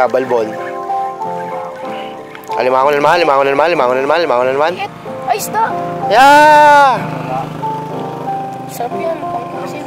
Huli ka, balbon. Ah, limango na naman, limango na naman, limango na naman, limango na naman. Ay, isda! Yeah! Sarap yan. Pang-isip.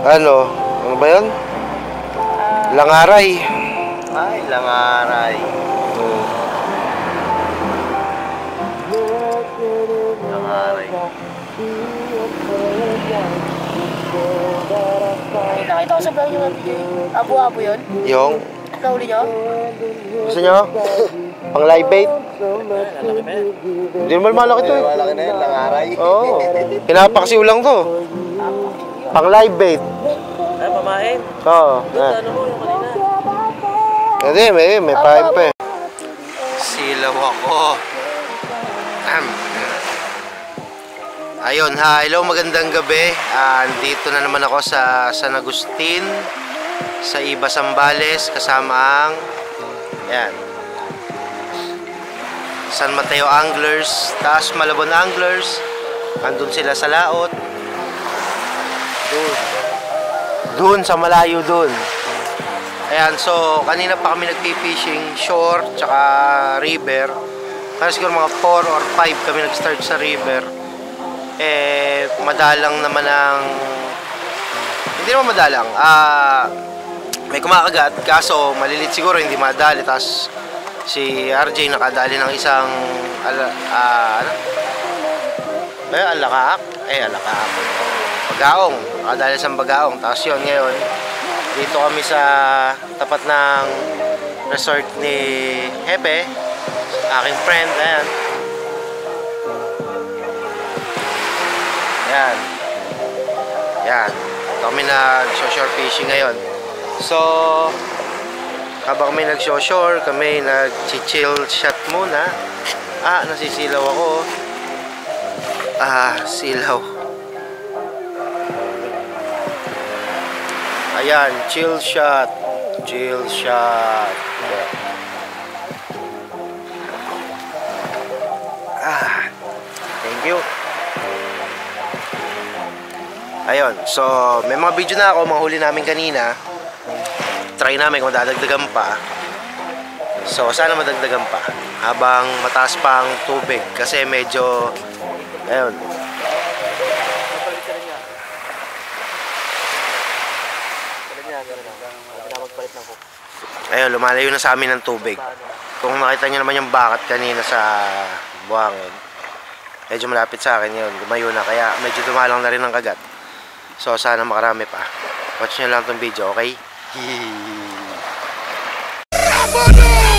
Ano? Ano ba yun? Ah, Langaray. Ay, langaray. Langaray. ay, nakita ko sa vlog nabigay. Abo-abo yun. Yung, Nahuli nyo? gusto nyo? Pang live bait? Hindi naman malaki to eh. Malaki na yun, langaray. Oo. Pinapaksiw lang to. Pang live bait. Ay, pamain. Oo. Eh. Ano mo yung kanina? Hindi, may, may pipe pa eh. Silaw ako. Ayun, ha, hello, magandang gabi. Ah, andito na naman ako sa San Agustin, sa Iba Sambales, kasama ang, yan, San Mateo Anglers, Taas Malabon Anglers, andun sila sa Laot, doon, doon sa malayo doon. Ayan, so kanina pa kami nagpi-fishing shore tsaka river. Kaya siguro mga 4 or 5 kami nag-start sa river. Eh, madalang naman ang... Hindi naman madalang. Ah, may kumakagat. Kaso, malilit siguro, hindi madali. Tapos, si RJ nakadali ng isang... Ala, ah, ano? Yun? Alakaak? Eh, alakaak. Bagaong. Nakadali sa bagaong. Tapos yun, ngayon, dito kami sa tapat ng resort ni Hepe, aking friend, ayan. Ayan. Ayan. Kami nag-shore fishing ngayon. So, habang kami nag-shore, kami nag-chill shot muna. Ah, nasisilaw ako. Ah, silaw. Ayan, chill shot. Chill shot. Ah, thank you. Ayun, so may mga video na ako, mga huli namin kanina. Try namin kung dadagdagan pa. So sana madagdagan pa habang mataas pa ang tubig kasi medyo ayun. Ayun, lumalayo na sa amin ng tubig. Kung nakita niyo naman yung bakat kanina sa buhangin, medyo malapit sa akin yun. Lumayo na, kaya medyo dumalang na rin ang kagat. So, sana makarami pa. Watch nyo lang tong video, okay? Smile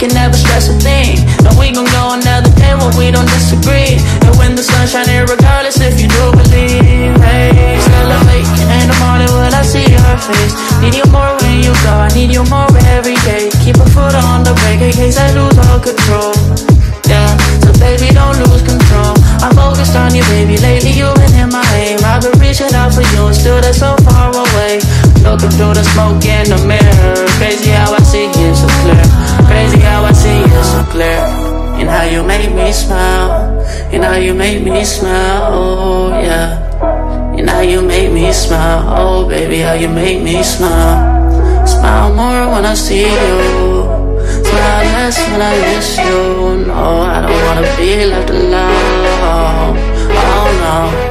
weekend, never stress a thing. And we gon' go another day when we don't disagree. And when the sun shining, regardless if you do believe. Hey, celebrate in the morning when I see your face. Need you more when you go, I need you more every day. Keep a foot on the brake in case I lose all control. Yeah, so baby, don't lose control. I'm focused on you, baby. Lately, you've been in my aim. I've been reaching out for you, and still they're so far away. Looking through the smoke in the mirror. Crazy how I clear. And how you make me smile. And how you make me smile. Oh, yeah. And how you make me smile. Oh, baby, how you make me smile. Smile more when I see you. Smile less when I miss you. No, I don't wanna be left alone. Oh no.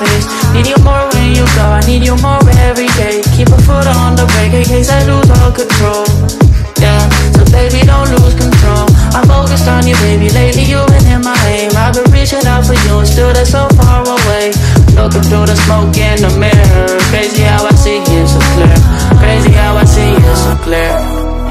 Face. Need you more when you go, I need you more every day. Keep a foot on the brake in case I lose all control. Yeah, so baby, don't lose control. I'm focused on you, baby. Lately, you've been in my aim. I've been reaching out for you, and still they're so far away. Looking through the smoke in the mirror. Crazy how I see you so clear. Crazy how I see you so clear.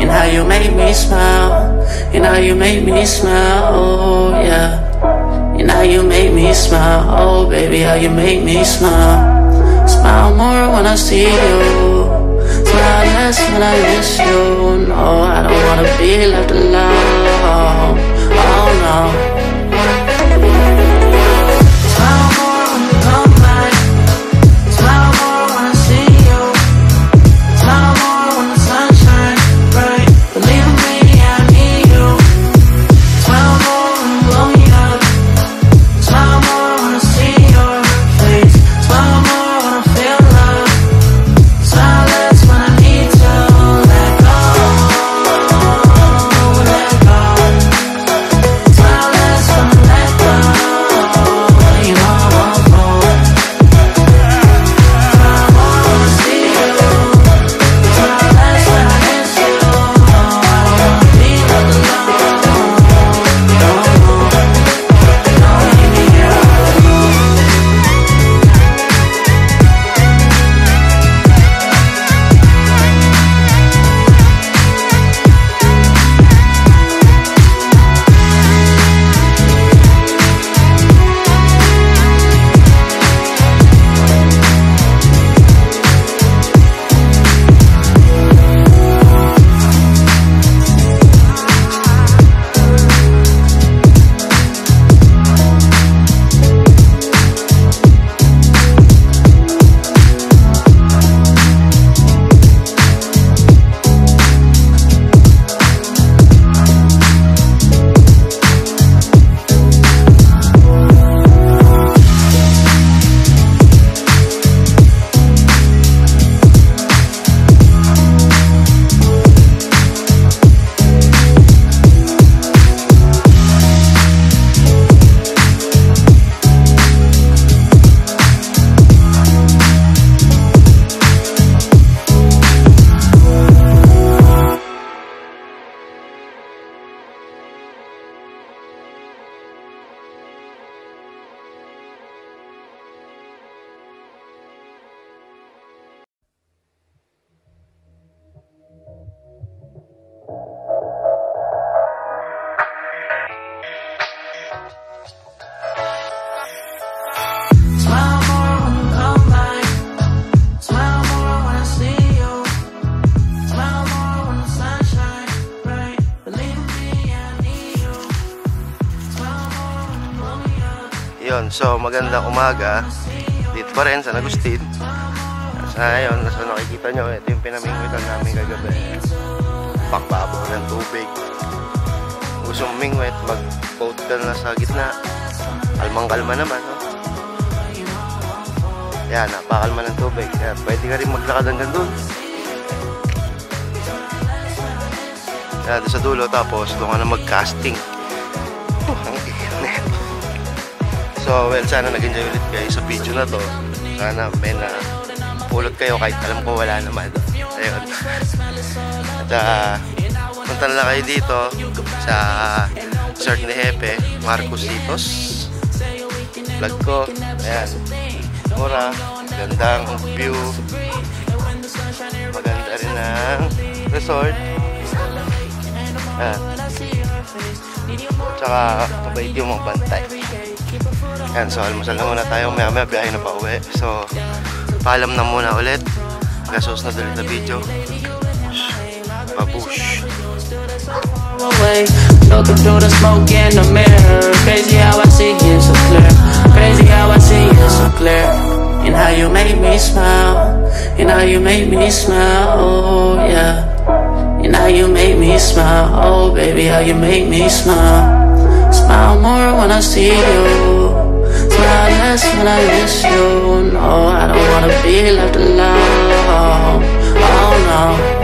And how you make me smile. And how you make me smile. Oh, yeah. And how you make me smile. Oh, baby, how you make me smile. Smile more when I see you. Smile less when I miss you. No, I don't wanna be left alone. So magandang umaga. Dito pa rin sa Agustin. Sa ngayon, so nakikita nyo, ito yung pinamingwitan namin kagabi. Pakbabaw ng tubig. Kung gusto mong mingwit, mag-boat ka na sa gitna. Kalmang-kalma naman, no? Yan, napakalma ng tubig. Yan, pwede ka rin maglakad hanggang doon. Yan, doon sa dulo, tapos doon ka na mag-casting. So, well, sana nag-enjoy ulit kayo sa video na to. Sana may na pulot kayo kahit alam ko wala naman. Ayun. At uh, punta na lang kayo dito sa Resort ni Hepe, Marcos Sitos. Vlog ko. Ayan. Mura. Gandang view. Maganda rin ang resort. Ayan. Tsaka mabait yung mga bantay. Yan, so almusal na muna tayo. Maya maya biyahe na pa uwi. So, paalam na muna ulit. Gasos na ulit na video. Babush. Looking through the smoke in the mirror. Crazy how I see you so clear. Crazy how I see you so clear. And how you make me smile. And how you make me smile. Oh yeah. And how you make me smile. Oh baby, how you make me smile. Smile more when I see you. Smile when I miss you. No, I don't wanna be left alone. Oh no.